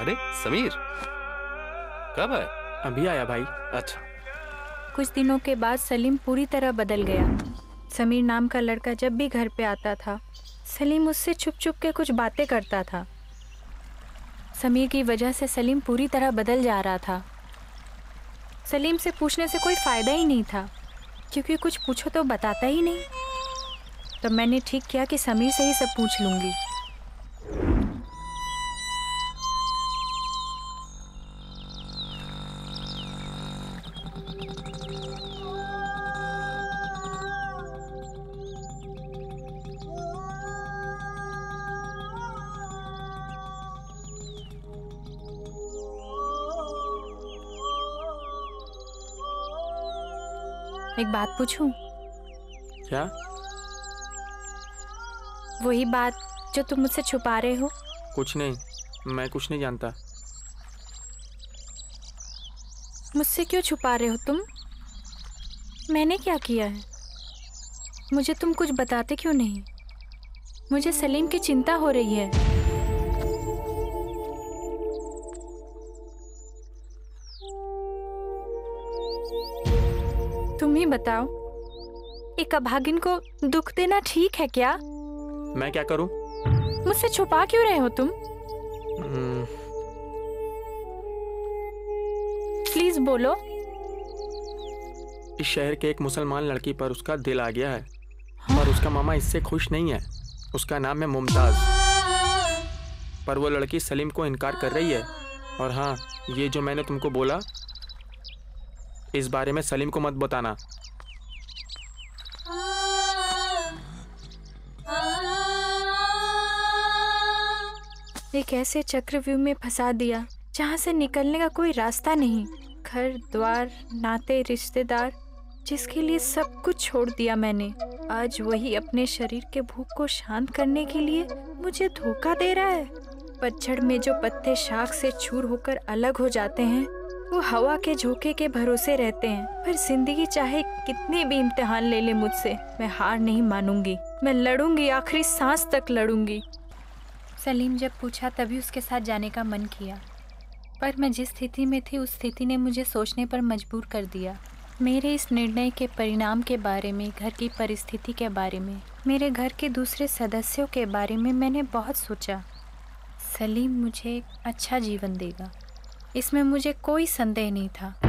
अरे समीर। कब है अभी आया भाई। अच्छा। कुछ दिनों के बाद सलीम पूरी तरह बदल गया। समीर नाम का लड़का जब भी घर पे आता था सलीम उससे छुप छुप के कुछ बातें करता था। समीर की वजह से सलीम पूरी तरह बदल जा रहा था। सलीम से पूछने से कोई फ़ायदा ही नहीं था क्योंकि कुछ पूछो तो बताता ही नहीं। तो मैंने ठीक किया कि समीर से ही सब पूछ लूँगी। एक बात पूछूँ? क्या? वही बात जो तुम मुझसे छुपा रहे हो। कुछ नहीं मैं कुछ नहीं जानता। मुझसे क्यों छुपा रहे हो तुम? मैंने क्या किया है? मुझे तुम कुछ बताते क्यों नहीं? मुझे सलीम की चिंता हो रही है। तुम ही बताओ एक अभागिन को दुख देना ठीक है क्या? मैं क्या करूँ? मुझसे छुपा क्यों रहे हो तुम? हम्म, प्लीज़ बोलो। इस शहर के एक मुसलमान लड़की पर उसका दिल आ गया है। पर उसका मामा इससे खुश नहीं है। उसका नाम है मुमताज़। पर वो लड़की सलीम को इनकार कर रही है। और हाँ ये जो मैंने तुमको बोला इस बारे में सलीम को मत बताना। एक ऐसे चक्रव्यूह में फंसा दिया, जहाँ से निकलने का कोई रास्ता नहीं। घर, द्वार, नाते, रिश्तेदार, जिसके लिए सब कुछ छोड़ दिया मैंने। आज वही अपने शरीर के भूख को शांत करने के लिए मुझे धोखा दे रहा है। पतझड़ में जो पत्ते शाख से चूर होकर अलग हो जाते हैं, वो हवा के झोंके के भरोसे रहते हैं। पर ज़िंदगी चाहे कितने भी इम्तिहान ले ले मुझसे, मैं हार नहीं मानूँगी। मैं लड़ूँगी, आखिरी सांस तक लड़ूँगी। सलीम जब पूछा, तभी उसके साथ जाने का मन किया। पर मैं जिस स्थिति में थी, उस स्थिति ने मुझे सोचने पर मजबूर कर दिया। मेरे इस निर्णय के परिणाम के बारे में, घर की परिस्थिति के बारे में, मेरे घर के दूसरे सदस्यों के बारे में मैंने बहुत सोचा। सलीम मुझे एक अच्छा जीवन देगा। इसमें मुझे कोई संदेह नहीं था।